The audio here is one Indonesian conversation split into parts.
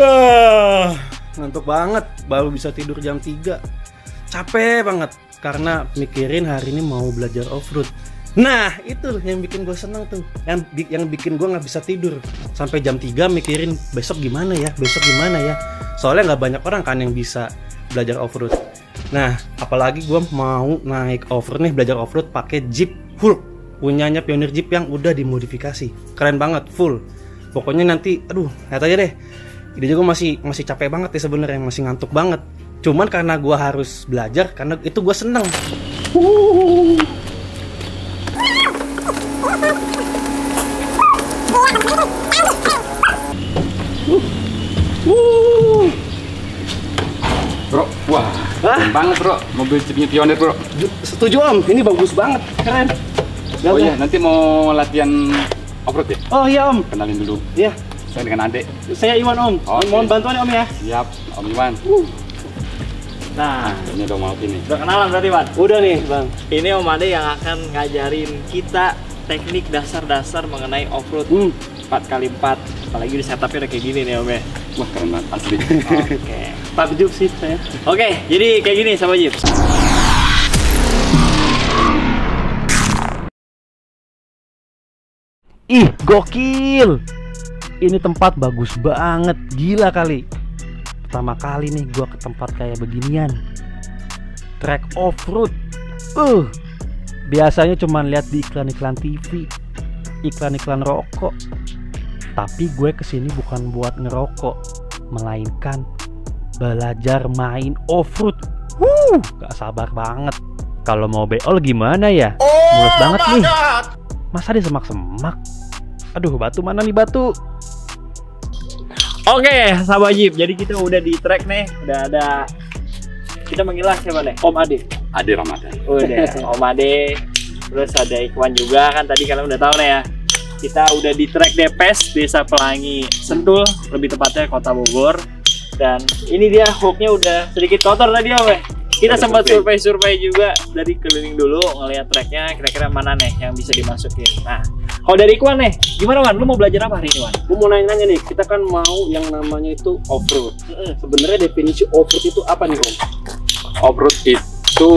Ah, ngantuk banget, baru bisa tidur jam 3. Capek banget karena mikirin hari ini mau belajar off-road. Nah, itu yang bikin gue seneng tuh. Yang yang bikin gue nggak bisa tidur sampai jam 3 mikirin besok gimana ya, besok gimana ya. Soalnya nggak banyak orang kan yang bisa belajar off-road. Nah, apalagi gue mau naik off-road nih, belajar off-road pakai Jeep Hulk. Punyanya Pioneer Jeep yang udah dimodifikasi. Keren banget, full. Pokoknya nanti, aduh, lihat aja deh. Ini juga masih masih capek banget ya sebenarnya, masih ngantuk banget. Cuman karena gua harus belajar, karena itu gue seneng. Bro, wah, keren banget bro, mobil jeepnya pionir bro. Ju- Setuju om, ini bagus banget, keren. Oh iya, nanti mau latihan off-road ya? Oh iya om, Kenalin dulu, iya. Saya dengan adek. Saya Iwan om. Oke. Mohon bantuan ya om ya. Siap, Om Iwan. Nah, Ini dong mau ini. udah kenalan berarti, Wan? Udah nih bang. Ini Om Ade yang akan ngajarin kita teknik dasar-dasar mengenai off-road Hmm. 4x4 apalagi di setupnya udah kayak gini nih Om ya Wah keren banget, asli. Oke Takjub sih saya. Oke, jadi kayak gini sama Jeep Ih, gokil. Ini tempat bagus banget, gila kali. Pertama kali nih gua ke tempat kayak beginian. Track off-road. Uh. Biasanya cuma lihat di iklan-iklan TV, iklan-iklan rokok. Tapi gue ke sini bukan buat ngerokok, melainkan belajar main off-road. Wuh, gak sabar banget. Kalau mau beol gimana ya? Mulus banget nih. Masa di semak-semak? Aduh, batu mana nih batu? Oke, sahabat Jeep Jadi kita udah di track nih Udah ada Kita manggil lah siapa nih? Om Ade Ade Ramadan. Udah, Om Ade Terus ada Ikhwan juga kan tadi kalian udah tahu nih ya Kita udah di track Depes Desa Pelangi Sentul Lebih tepatnya Kota Bogor Dan ini dia hooknya udah sedikit kotor tadi Om ya kita Ada sempat survei. survei-survei juga dari keliling dulu ngelihat tracknya kira-kira mana nih yang bisa dimasukin. Nah, kalau dari Ikhwan nih, gimana Wan? Lu mau belajar apa hari ini Wan? Gue mau nanya-nanya nih, kita kan mau yang namanya itu off-road. Sebenarnya definisi off-road itu apa nih om? Off-road itu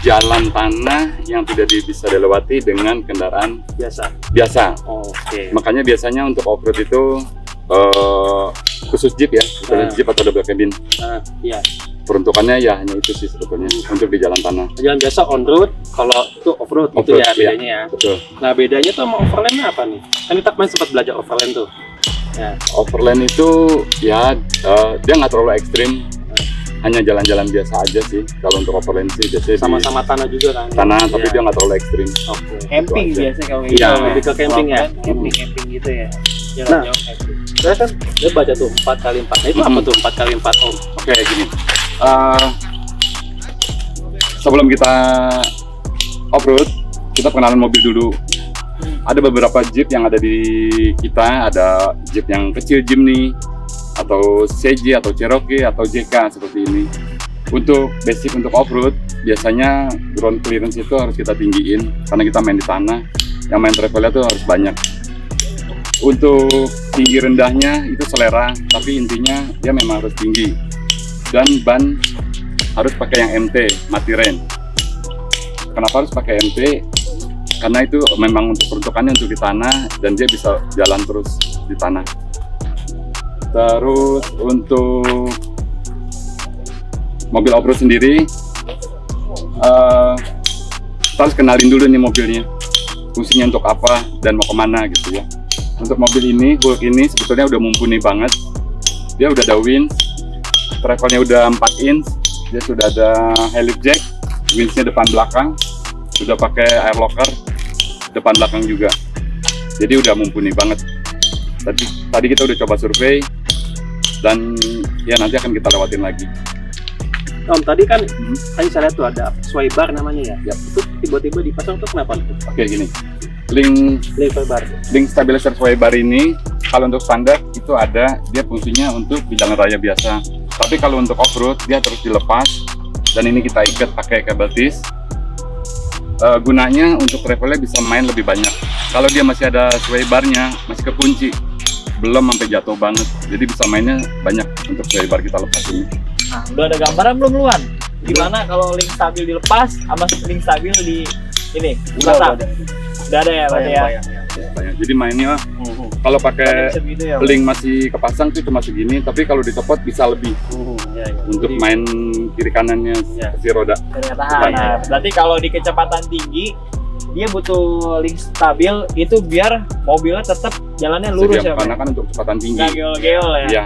jalan tanah yang tidak bisa dilewati dengan kendaraan Biasa. biasa. Oke. Makanya biasanya untuk off-road itu eh, khusus Jeep ya, bukan Nah. Jeep atau double cabin. Nah, iya. Peruntukannya ya hanya itu sih sebetulnya untuk di jalan tanah. Jalan biasa on road, kalau itu off-road gitu Off-road, ya iya. bedanya ya. Betul. Nah bedanya tuh sama overland apa nih? Kan kita kemarin sempat belajar overland tuh. Ya. Overland itu ya eh, dia nggak terlalu ekstrim, hanya jalan-jalan biasa aja sih. Kalau untuk overland sih biasanya di Sama-sama tanah juga kan. tanah, tapi Iya. dia nggak terlalu ekstrim. Oke. Camping biasanya kalau Iya, gitu. lebih ke camping ya? Camping, camping gitu ya. Jalan Nah. jauh camping. Saya kan dia baca tuh 4 kali 4 Nah itu apa Mhm. tuh 4 kali 4 om? Oke, gini. Eh, sebelum kita off-road, kita perkenalan mobil dulu. Ada beberapa Jeep yang ada di kita, ada Jeep yang kecil Jimny, atau CJ, atau Cherokee, atau JK seperti ini. Untuk basic untuk off-road, biasanya ground clearance itu harus kita tinggiin, karena kita main di tanah, yang main travelnya tuh harus banyak. Untuk tinggi rendahnya itu selera, tapi intinya dia memang harus tinggi dan ban harus pakai yang MT mati ren. Kenapa harus pakai MT karena itu memang untuk peruntukannya untuk di tanah dan dia bisa jalan terus di tanah. Terus untuk mobil off-road sendiri eh, kita harus kenalin dulu nih mobilnya. Fungsinya untuk apa dan mau ke mana gitu ya. Untuk mobil ini Hulk ini sebetulnya udah mumpuni banget. Dia udah ada winch travelnya udah 4 inch dia sudah ada helix jack winchnya depan belakang sudah pakai air locker depan belakang juga jadi udah mumpuni banget tadi tadi kita udah coba survei dan ya nanti akan kita lewatin lagi Om tadi kan Hmm. tadi saya lihat tuh ada sway bar namanya ya. Yap. Itu tiba-tiba dipasang tuh kenapa oke gini link Link sway bar. link stabilizer sway bar ini kalau untuk standar itu ada dia fungsinya untuk di jalan raya biasa tapi kalau untuk off road dia terus dilepas dan ini kita ikat pakai kabel tis Eh, gunanya untuk travelnya bisa main lebih banyak kalau dia masih ada sway barnya masih kekunci belum sampai jatuh banget. Jadi bisa mainnya banyak untuk lebar kita lepas ini. Nah, udah ada gambaran belum luan? Gimana kalau link stabil dilepas sama link stabil di ini dipasang? Udah ada ya berarti ya. Banyak. Jadi mainnya Hmm, kalau pakai ya. link masih kepasang tuh cuma segini, tapi kalau dicopot bisa lebih ya, ya. untuk Jadi, main kiri kanannya Iya. si roda. Ternyata Iya. nah, berarti kalau di kecepatan tinggi dia butuh link stabil itu biar mobilnya tetap jalannya lurus Jadi, ya. karena kan untuk kecepatan tinggi. Nggak geol-geol ya. Iya.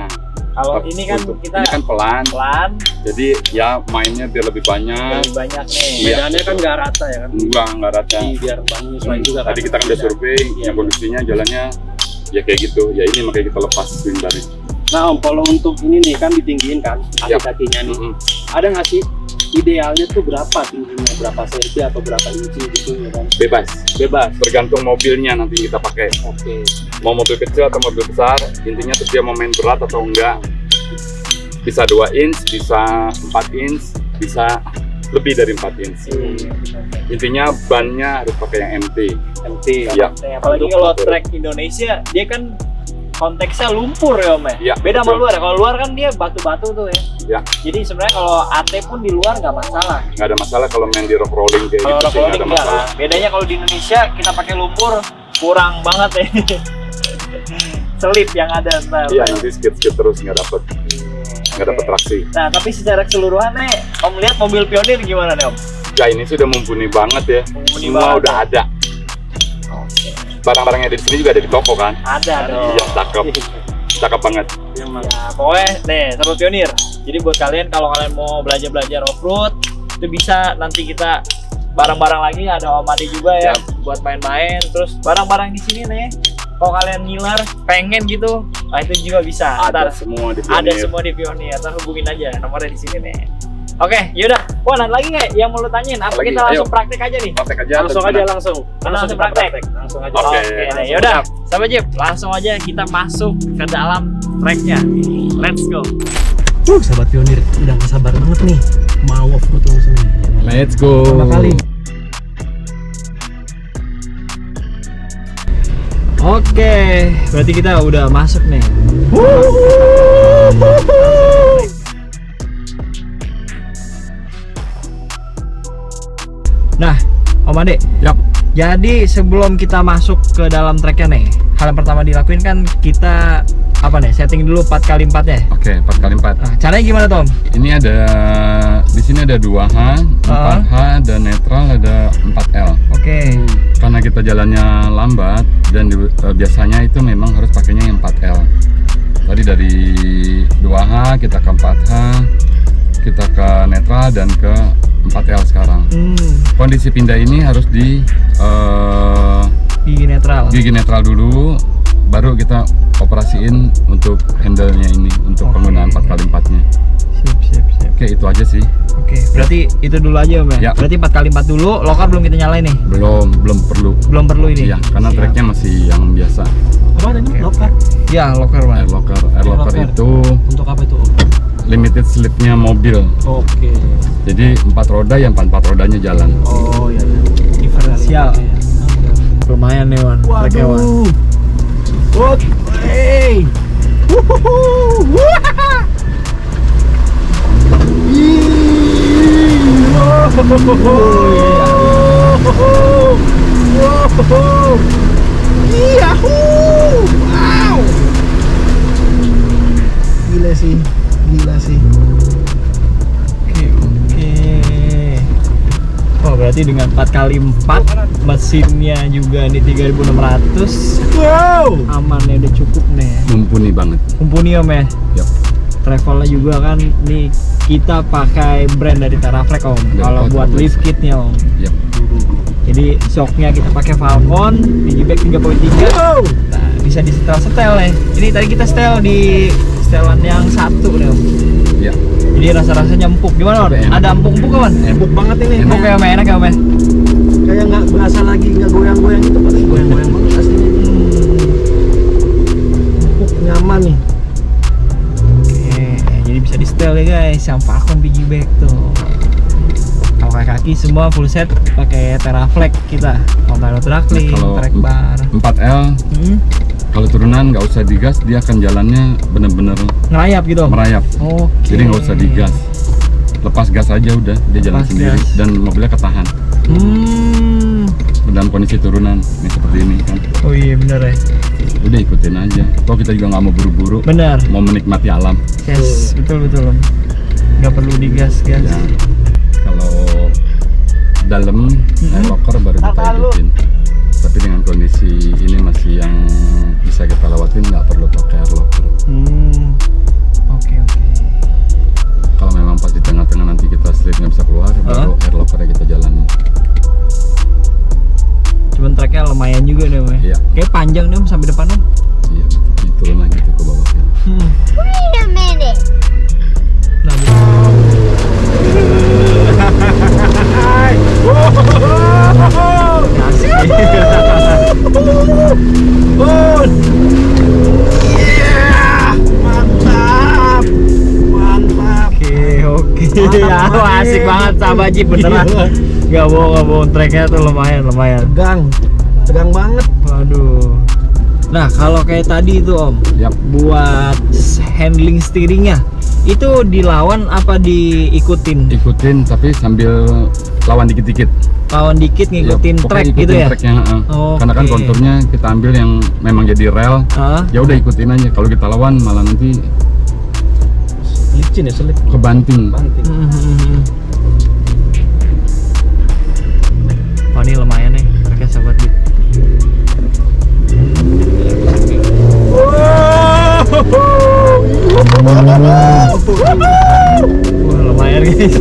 Kalau ini kan untuk- kita ini kan pelan, pelan, jadi ya mainnya biar lebih banyak. lebih banyak nih. Iya. medannya kan nggak rata ya kan Enggak, enggak rata. Jadi biar bannya sesuai juga kan Tadi kita kan udah survei, Iya. yang kondisinya jalannya ya kayak gitu. Ya ini makanya kita lepas dari. nah om kalau untuk ini nih kan ditinggiin kan Yap. kaki-kakinya nih Mm-mm. ada nggak sih idealnya tuh berapa tingginya berapa senti atau berapa inci gitu ya kan Bebas, bebas tergantung mobilnya nanti kita pakai. oke Mau mobil kecil atau mobil besar, intinya tuh dia mau main berat atau enggak. Bisa 2 inch, bisa 4 inch, bisa lebih dari 4 inch. Intinya bannya harus pakai yang MT. MT. Nah, apalagi kalau track Indonesia dia kan konteksnya lumpur ya om ya. Iya, Beda sama betul. luar ya. Kalau luar kan dia batu-batu tuh ya. Iya. Jadi sebenarnya kalau AT pun di luar nggak masalah. Nggak ada masalah kalau main di rock rolling kayak Kalau gitu rock nggak rolling masalah. kan. Bedanya kalau di Indonesia kita pakai lumpur kurang banget ya. Selip yang ada ntar. Iya, nanti skid-skid terus nggak dapet, nggak dapet traksi. Nah, tapi secara keseluruhan nih, Om lihat mobil pionir gimana nih Om? Ya ini sudah mumpuni banget ya. Mumpuni Semua banget. udah ada. Oke. Barang-barang yang ada di sini juga ada di toko kan. Ada dong. Iya, cakep. Cakep banget. Ya, pokoknya nih sama pionir. Jadi buat kalian kalau kalian mau belajar-belajar off-road itu bisa nanti kita barang-barang lagi ada Om Ade juga ya buat main-main. Terus barang-barang di sini nih kalau kalian ngiler pengen gitu, nah itu juga bisa. Ada Ntar semua di ada Pioneer. semua di pionir. Ntar hubungin aja nomornya di sini nih. Oke, yaudah. Wah, nanti lagi nggak yang mau lu tanyain? Apa Lagi, kita langsung ayo. praktek aja nih? Praktek aja. langsung aja gimana? langsung Langsung kita praktek. langsung aja Oke. Oke, deh, yaudah. Sahabat Jeep, langsung aja kita masuk ke dalam tracknya. Let's go. Uh, sahabat pionir udah gak sabar banget nih mau off road langsung nih. Let's go. Pertama kali. Oke, berarti kita udah masuk nih. Nah, Om Ade, Yap. jadi sebelum kita masuk ke dalam tracknya nih, hal yang pertama dilakuin kan kita apa nih? Setting dulu 4 kali 4 ya. Oke, 4 kali 4 Nah, caranya gimana Tom? Ini ada di sini ada 2H, 4H, dan netral ada 4L. Oke. Karena kita jalannya lambat dan di- eh, biasanya itu memang harus pakainya yang 4L. Tadi dari 2H kita ke 4H, kita ke netral dan ke 4L sekarang. Hmm, Kondisi pindah ini harus di eh, gigi netral. gigi netral dulu, baru kita operasiin untuk handle-nya ini untuk Oke. penggunaan 4 kali 4 nya Siap, siap, siap. Oke, itu aja sih. Oke, berarti itu dulu aja Om ya. Ya. Berarti 4 kali 4 dulu, lokal belum kita nyalain nih. Belum, belum perlu. Belum perlu ini. Iya, karena Siap. tracknya masih yang biasa. apa tadi Ya, locker Air Mas. locker, air locker locker. itu untuk apa itu Om? Limited slipnya mobil. oke Jadi empat roda yang empat, empat rodanya jalan. oh iya iya. Diferensial. Oke. Lumayan nih, Wan. Wan. Oke. Hey. Gila sih, gila sih. Oke, oke. Oh, berarti dengan 4 kali 4 mesinnya juga nih 3600 Wow. aman ya udah cukup nih. Mumpuni banget. Mumpuni Om ya. Yap. Travelnya juga kan nih kita pakai brand dari Teraflex Om. Dari Kalau buat lift kitnya Om. Yap. Jadi shocknya kita pakai Falcon, piggyback 3.3. Wow. Nah, bisa di setel setel nih. Ini tadi kita setel di setelan yang satu nih Om. Ya. Jadi rasa-rasanya empuk. Gimana Om? Ada empuk-empuk kan? Empuk banget ini. Empuk ya enak ya Om yang Falcon piggyback tuh. Kalau kayak kaki semua full set pakai Teraflex kita. Montano trackling, Nah, kalau track bar. 4L Hmm, Kalau turunan nggak usah digas, dia akan jalannya bener-bener Ngerayap gitu merayap. Oke. Jadi nggak usah digas. Lepas gas aja udah, dia jalan Lepas sendiri gas. dan mobilnya ketahan Hmm. dalam kondisi turunan ini seperti ini kan. Oh iya bener ya. Udah ikutin aja. Toh kita juga nggak mau buru-buru, Bener. mau menikmati alam. Yes, betul betul. Gak perlu digas gas. Ya. Kalau dalam air locker baru kita hidupin. Tapi dengan kondisi ini masih yang bisa kita lewatin nggak perlu pakai air locker. Hmm. Oke oke. Kalau memang pas di tengah-tengah nanti kita slip nggak bisa keluar, baru air locker kita jalanin. Cuman tracknya lumayan juga deh om. ya. Iya. Kayak panjang nih sampai depan om. Iya, diturun lagi tuh ke bawah sini. Hmm. Wait a minute. Yeah, mantap. Mantap. Oke oke. Ya, asik banget Jeep beneran. Gak bohong gak bohong tracknya tuh lumayan lumayan. Tegang. Tegang banget. Waduh. Nah kalau kayak tadi itu om, Yap. buat handling steeringnya itu dilawan apa diikutin? Ikutin tapi sambil lawan dikit-dikit. Lawan dikit ngikutin Ya, track ikutin gitu ya? tracknya, heeh. Karena kan konturnya kita ambil yang memang jadi rel. Hah? Ya udah ikutin aja. Kalau kita lawan malah nanti Licin ya, selip. kebanting. Banting. Hmm. Oh ini lumayan nih tracknya sahabat Jeep. Wah lumayan guys.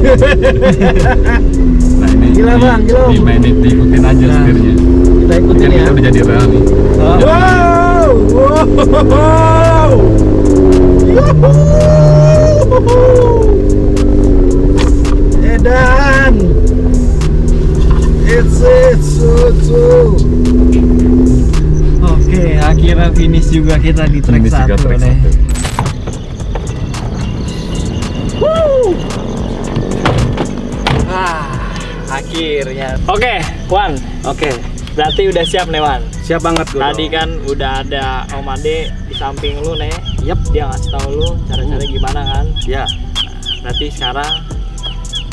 Nah ini Gila, di- Bang, gila. dimainin diikutin aja Nah. setirnya. Kita Ini ikutin kan ya. kita udah jadi rel nih. Oh. Wow! Wow! Yuhuu! Edan! It's it, so Oke, akhirnya finish juga kita di track Ini satu nih. Ah, akhirnya. Oke, Wan. Oke, Berarti udah siap nih, Wan. siap banget gue. Tadi kan udah ada Om Ade di samping lu nih. Yap. Dia ngasih tahu lu cara-cara gimana kan. Ya, Berarti sekarang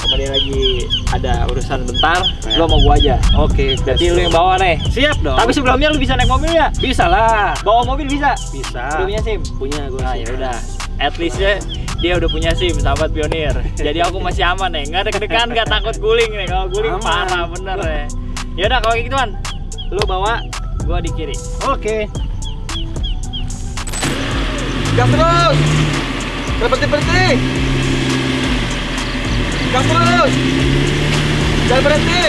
Om Ade lagi ada urusan bentar. Ya. Lu mau gua aja. oke. Berarti lu yang bawa nih. siap dong. Tapi sebelumnya lu bisa naik mobil ya? bisa lah. Bawa mobil bisa? Bisa. Lu punya SIM? Punya gue. Nah, ya udah. At least ya dia udah punya SIM sahabat pionir. Jadi aku masih aman nih. Nggak deg-degan, nggak takut guling nih. Kalau guling Aman. parah bener ya. Ya udah kalau kayak gituan. Lu bawa, gua di kiri. Oke. Gas terus. Berhenti berhenti. Gas terus. Jangan berhenti.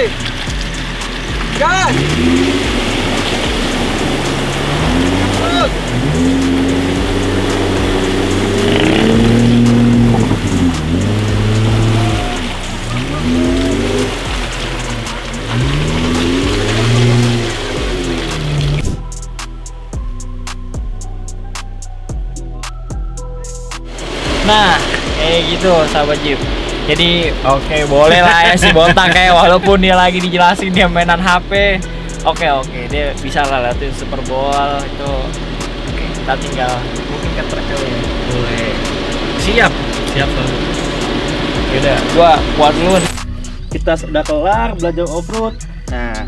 Gas. Gas terus. Nah, kayak gitu sahabat Jeep. Jadi oke boleh lah ya si botak kayak walaupun dia lagi dijelasin dia mainan HP. Oke oke dia bisa lah liatin Super Bowl itu. Oke kita tinggal mungkin ke dulu ya. Boleh. Siap. Siap Bang. Yaudah, gua kuat dulu. Kita sudah kelar belajar off-road. Nah,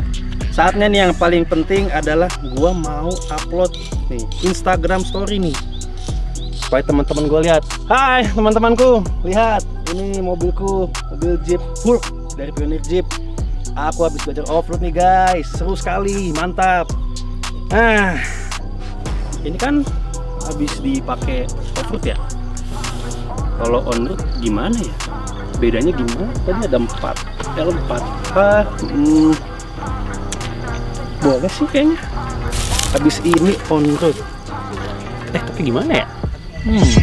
saatnya nih yang paling penting adalah gua mau upload nih Instagram story nih. Supaya teman-teman gue lihat. Hai teman-temanku, lihat ini mobilku, mobil Jeep. Hulk dari Pioneer Jeep. Aku habis belajar off-road nih guys, seru sekali, mantap. Nah, ini kan habis dipakai off-road ya. Kalau on-road gimana ya? bedanya gimana? Tadi ada empat. L empat. Ah hmm, boleh sih kayaknya. Habis ini on road eh tapi gimana ya hmm